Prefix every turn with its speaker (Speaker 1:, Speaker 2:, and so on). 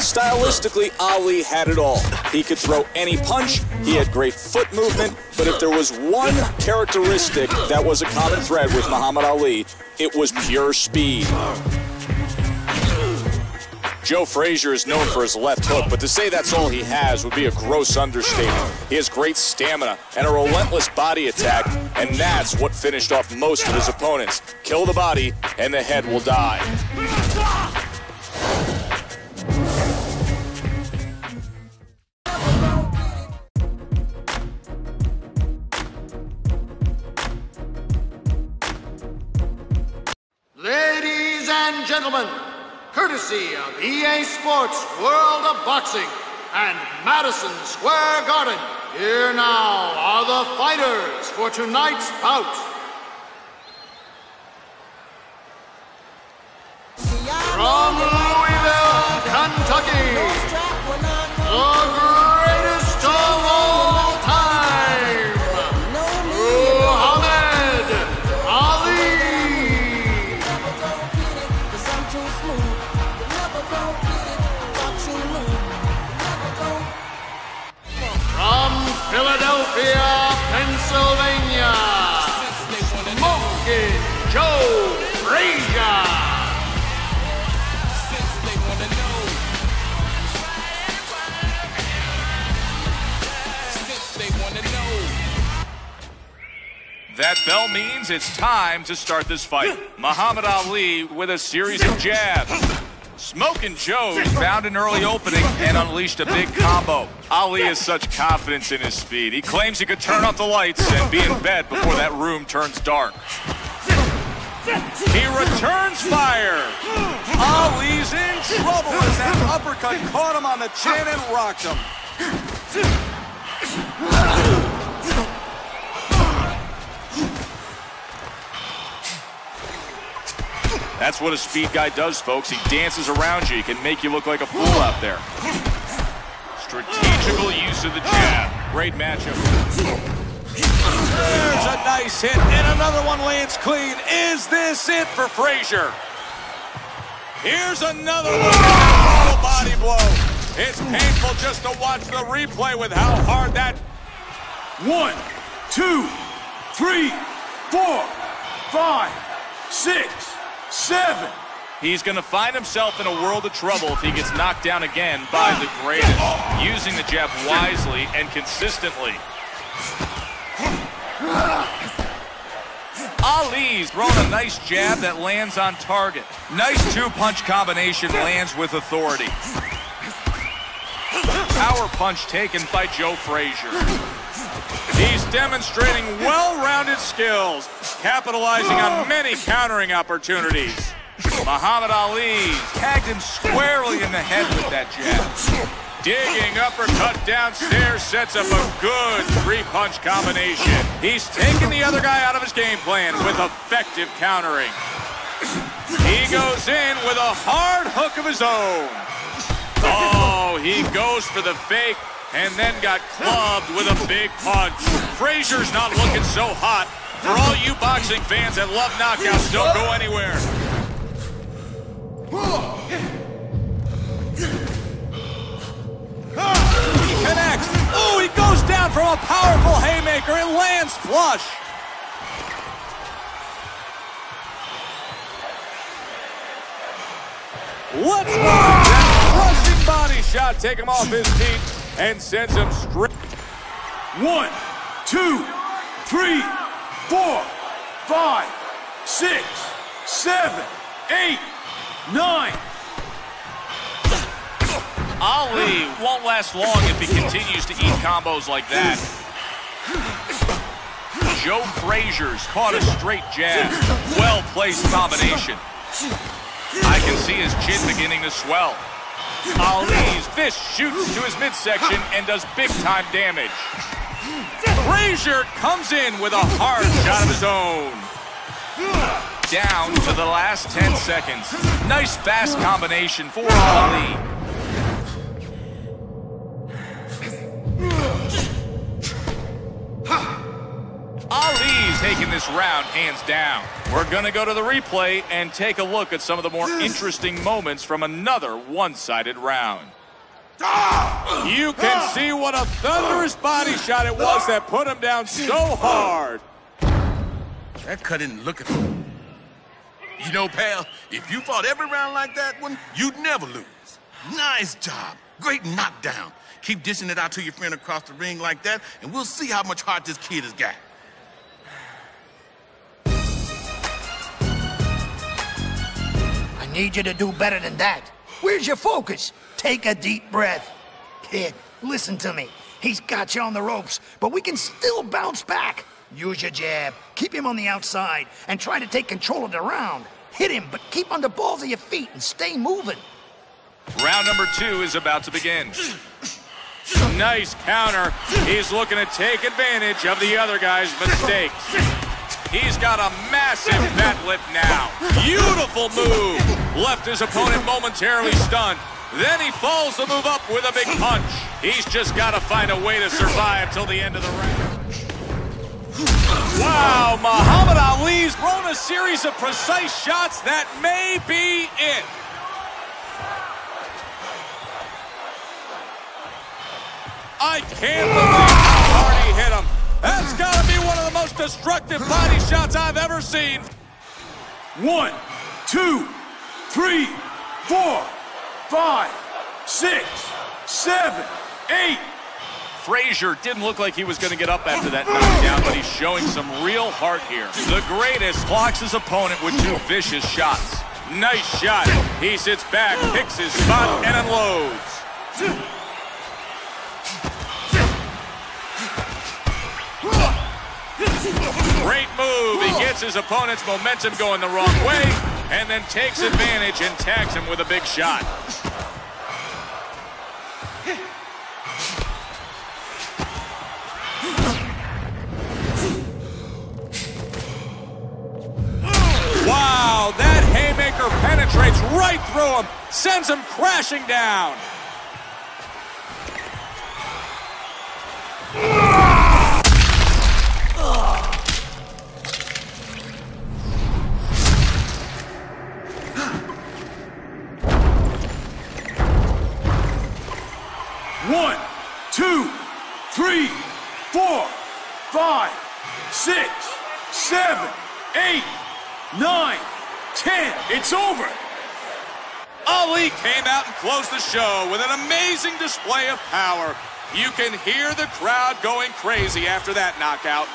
Speaker 1: Stylistically, Ali had it all. He could throw any punch, he had great foot movement, but if there was one characteristic that was a common thread with Muhammad Ali, it was pure speed. Joe Frazier is known for his left hook, but to say that's all he has would be a gross understatement. He has great stamina and a relentless body attack, and that's what finished off most of his opponents. Kill the body, and the head will die.
Speaker 2: Ladies and gentlemen, courtesy of EA Sports World of Boxing and Madison Square Garden, here now are the fighters for tonight's bout. From Louisville, Kentucky,
Speaker 3: bell means it's time to start this fight. Muhammad Ali with a series of jabs. Smoking Joe found an early opening and unleashed a big combo. Ali has such confidence in his speed. He claims he could turn off the lights and be in bed before that room turns dark. He returns fire.
Speaker 1: Ali's in trouble as that uppercut caught him on the chin and rocked him.
Speaker 3: That's what a speed guy does, folks. He dances around you. He can make you look like a fool out there. Strategical use of the jab. Great matchup.
Speaker 1: There's a nice hit, and another one lands clean. Is this it for Frazier? Here's another one.
Speaker 3: Body blow. It's painful just to watch the replay with how hard that.
Speaker 4: One, two, three, four, five, six, seven.
Speaker 3: He's going to find himself in a world of trouble if he gets knocked down again by the greatest. Using the jab wisely and consistently. Ali's thrown a nice jab that lands on target. Nice two-punch combination lands with authority. Power punch taken by Joe Frazier. He's demonstrating well-rounded skills, capitalizing on many countering opportunities. Muhammad Ali tagged him squarely in the head with that jab. Digging uppercut downstairs sets up a good three-punch combination. He's taken the other guy out of his game plan with effective countering. He goes in with a hard hook of his own. Oh, he goes for the fake and then got clubbed with a big punch. Frazier's not looking so hot. For all you boxing fans that love knockouts, don't go anywhere.
Speaker 1: He connects. Oh, he goes down from a powerful haymaker and lands flush. Let's go.
Speaker 3: That crushing body shot take him off his feet and sends him straight.
Speaker 4: One, two, three, four, five, six, seven, eight, nine.
Speaker 3: Ali won't last long if he continues to eat combos like that. Joe Frazier's caught a straight jab. Well-placed combination. I can see his chin beginning to swell. Ali's fist shoots to his midsection and does big-time damage. Frazier comes in with a hard shot of his own. Down to the last 10 seconds. Nice fast combination for Ali. Taking this round hands down. We're going to go to the replay and take a look at some of the more interesting moments from another one-sided round. Ah! You can ah! see what a thunderous body shot it was that put him down so ah! hard.
Speaker 5: That cut isn't at him. You know, pal, if you fought every round like that one, you'd never lose. Nice job. Great knockdown. Keep dishing it out to your friend across the ring like that, and we'll see how much heart this kid has got.
Speaker 6: Need you to do better than that. Where's your focus? Take a deep breath. Kid, listen to me. He's got you on the ropes, but we can still bounce back. Use your jab, keep him on the outside, and try to take control of the round. Hit him, but keep on the balls of your feet and stay moving.
Speaker 3: Round number two is about to begin. Nice counter. He's looking to take advantage of the other guy's mistakes. He's got a massive bat lip now. Beautiful move. Left his opponent momentarily stunned. Then he follows the move up with a big punch. He's just got to find a way to survive till the end of the round. Wow, Muhammad Ali's thrown a series of precise shots that may be it. I can't believe how hard he hit him. That's got to be one of the most destructive body shots I've ever seen.
Speaker 4: One, two, three, four, five, six, seven, eight.
Speaker 3: Frazier didn't look like he was going to get up after that knockdown, but he's showing some real heart here. The greatest clocks his opponent with two vicious shots. Nice shot. He sits back, picks his spot, and unloads. Great move. He gets his opponent's momentum going the wrong way and then takes advantage and tags him with a big shot. Wow, that haymaker penetrates right through him, sends him crashing down.
Speaker 4: Three, four, five, six, seven, eight, nine, ten. It's over.
Speaker 3: Ali came out and closed the show with an amazing display of power. You can hear the crowd going crazy after that knockout.